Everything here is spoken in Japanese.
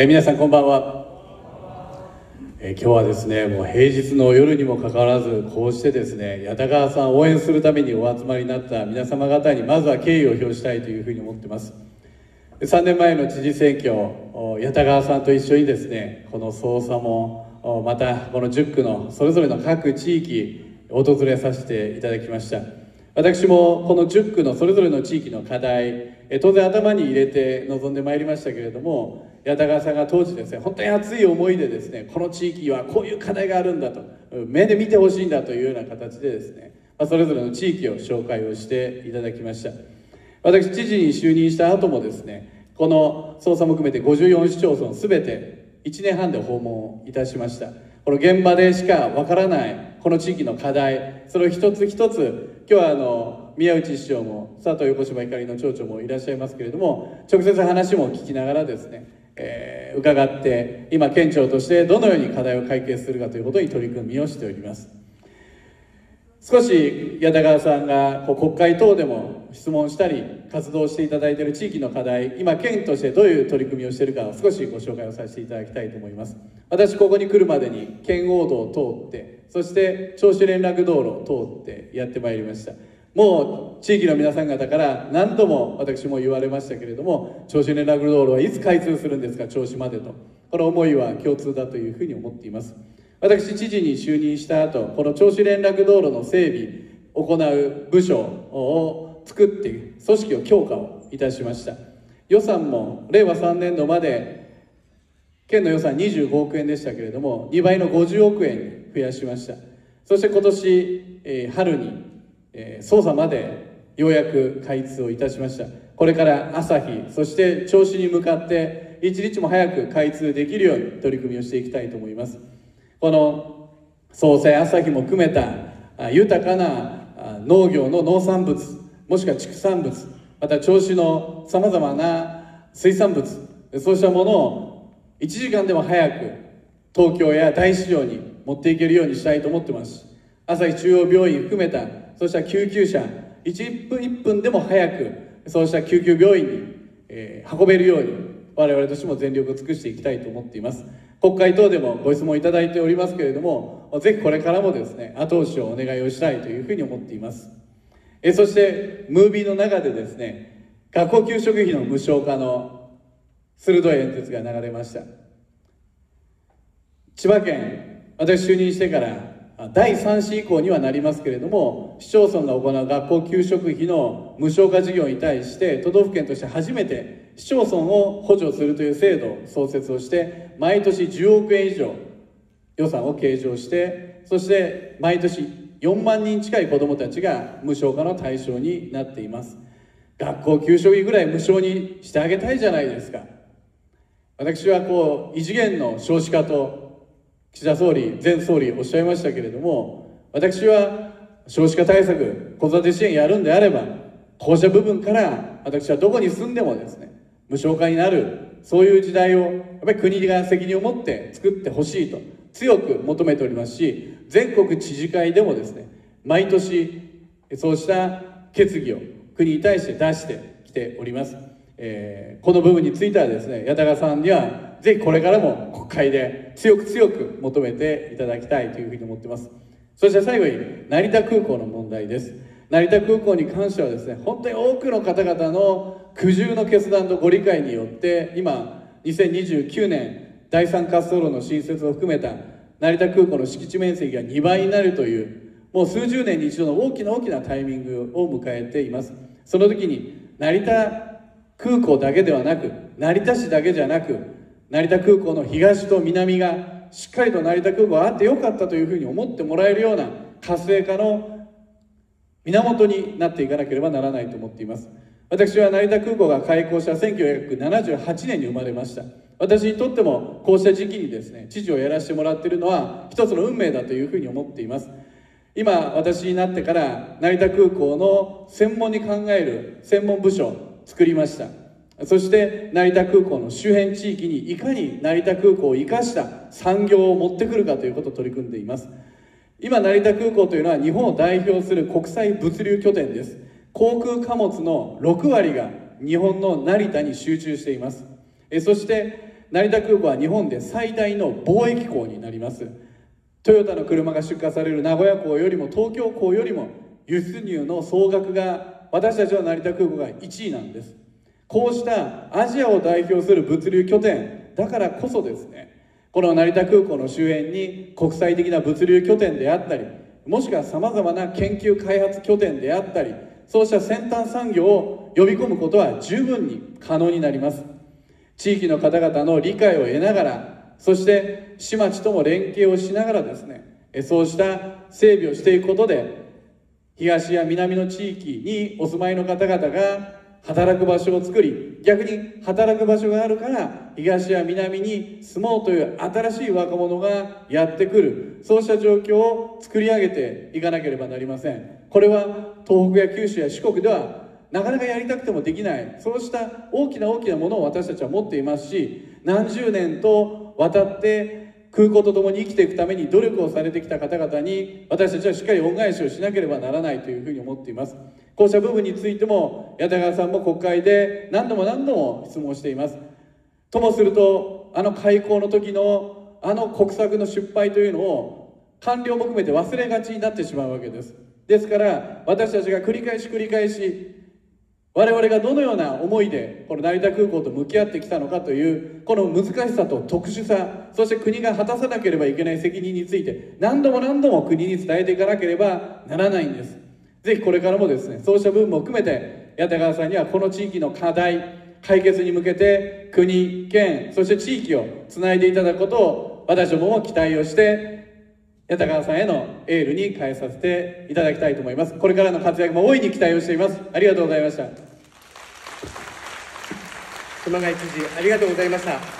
えー、皆さんこんばんは、えー、今日はですねもう平日の夜にもかかわらずこうしてですね矢田川さんを応援するためにお集まりになった皆様方にまずは敬意を表したいというふうに思ってます。3年前の知事選挙矢田川さんと一緒にですねこの捜査もまたこの10区のそれぞれの各地域訪れさせていただきました。私もこの10区のそれぞれの地域の課題当然頭に入れて臨んでまいりましたけれども矢田川さんが当時ですね本当に熱い思いでですねこの地域はこういう課題があるんだと目で見てほしいんだというような形でですねそれぞれの地域を紹介をしていただきました。私知事に就任した後もですねこの捜査も含めて54市町村全て1年半で訪問いたしました。この現場でしかわからないこの地域の課題それを一つ一つ今日はあの宮内市長も佐藤横島ゆかりの町長もいらっしゃいますけれども直接話も聞きながらですね、えー、伺って今県庁としてどのように課題を解決するかということに取り組みをしております。少し矢田川さんがこう国会等でも質問したり活動していただいている地域の課題今県としてどういう取り組みをしているかを少しご紹介をさせていただきたいと思います。私ここに来るまでに県央道を通ってそして銚子連絡道路を通ってやってまいりました。もう地域の皆さん方から何度も私も言われましたけれども銚子連絡道路はいつ開通するんですか銚子までと。この思いは共通だというふうに思っています。私知事に就任した後この銚子連絡道路の整備を行う部署を作って組織を強化をいたしました。予算も令和3年度まで県の予算25億円でしたけれども2倍の50億円に増やしました。そして今年、え、春に、え、捜査までようやく開通をいたしました。これから朝日そして銚子に向かって一日も早く開通できるように取り組みをしていきたいと思います。この総裁朝日も含めた豊かな農業の農産物もしくは畜産物また銚子のさまざまな水産物そうしたものを1時間でも早く東京や大市場に持っていけるようにしたいと思ってます。朝日中央病院含めたそうした救急車1分1分でも早くそうした救急病院に、運べるように我々としても全力を尽くしていきたいと思っています。国会等でもご質問いただいておりますけれどもぜひこれからもですね後押しをお願いをしたいというふうに思っています。えそしてムービーの中でですね学校給食費の無償化の鋭い演説が流れました。千葉県私就任してから第3子以降にはなりますけれども市町村が行う学校給食費の無償化事業に対して都道府県として初めて市町村を補助するという制度を創設をして毎年10億円以上予算を計上してそして毎年4万人近い子どもたちが無償化の対象になっています。学校給食費ぐらい無償にしてあげたいじゃないですか。私はこう異次元の少子化と岸田総理前総理おっしゃいましたけれども私は少子化対策子育て支援やるんであればこうした部分から私はどこに住んでもですね無償化になる。そういう時代をやっぱり国が責任を持って作ってほしいと強く求めておりますし全国知事会でもですね毎年そうした決議を国に対して出してきております。えー、この部分についてはですね矢田さんにはぜひこれからも国会で強く強く求めていただきたいというふうに思ってます。そして最後に成田空港の問題です。成田空港に関してはですね本当に多くの方々の苦渋の決断とご理解によって今2029年第三滑走路の新設を含めた成田空港の敷地面積が2倍になるというもう数十年に一度の大きな大きなタイミングを迎えています。その時に成田空港だけではなく成田市だけじゃなく成田空港の東と南がしっかりと成田空港あってよかったというふうに思ってもらえるような活性化の源になっていかなければならないと思っています。私は成田空港が開港した1978年に生まれました。私にとってもこうした時期にですね知事をやらせてもらっているのは一つの運命だというふうに思っています。今私になってから成田空港の専門に考える専門部署作りました。そして成田空港の周辺地域にいかに成田空港を生かした産業を持ってくるかということを取り組んでいます。今成田空港というのは日本を代表する国際物流拠点です。航空貨物の6割が日本の成田に集中しています。えそして成田空港は日本で最大の貿易港になります。トヨタの車が出荷される名古屋港よりも東京港よりも輸出入の総額が私たちの成田空港が1位なんです。こうしたアジアを代表する物流拠点だからこそですね。この成田空港の周辺に国際的な物流拠点であったりもしくはさまざまな研究開発拠点であったりそうした先端産業を呼び込むことは十分に可能になります。地域の方々の理解を得ながらそして市町とも連携をしながらですねそうした整備をしていくことで東や南の地域にお住まいの方々が働く場所を作り逆に働く場所があるから東や南に住もうという新しい若者がやってくる。そうした状況を作り上げていかなければなりません。これは東北や九州や四国ではなかなかやりたくてもできない。そうした大きな大きなものを私たちは持っていますし何十年と渡って空港とともに生きていくために努力をされてきた方々に私たちはしっかり恩返しをしなければならないというふうに思っています。こうした部分についても矢田川さんも国会で何度も何度も質問しています。ともするとあの開港の時のあの国策の失敗というのを官僚も含めて忘れがちになってしまうわけです。ですから私たちが繰り返し繰り返し我々がどのような思いでこの成田空港と向き合ってきたのかというこの難しさと特殊さそして国が果たさなければいけない責任について何度も何度も国に伝えていかなければならないんです。ぜひこれからもですねそうした部分も含めて矢田川さんにはこの地域の課題解決に向けて国県そして地域をつないでいただくことを私どもも期待をして矢田川さんへのエールに変えさせていただきたいと思います。これからの活躍も大いに期待をしています。ありがとうございました。熊谷知事ありがとうございました。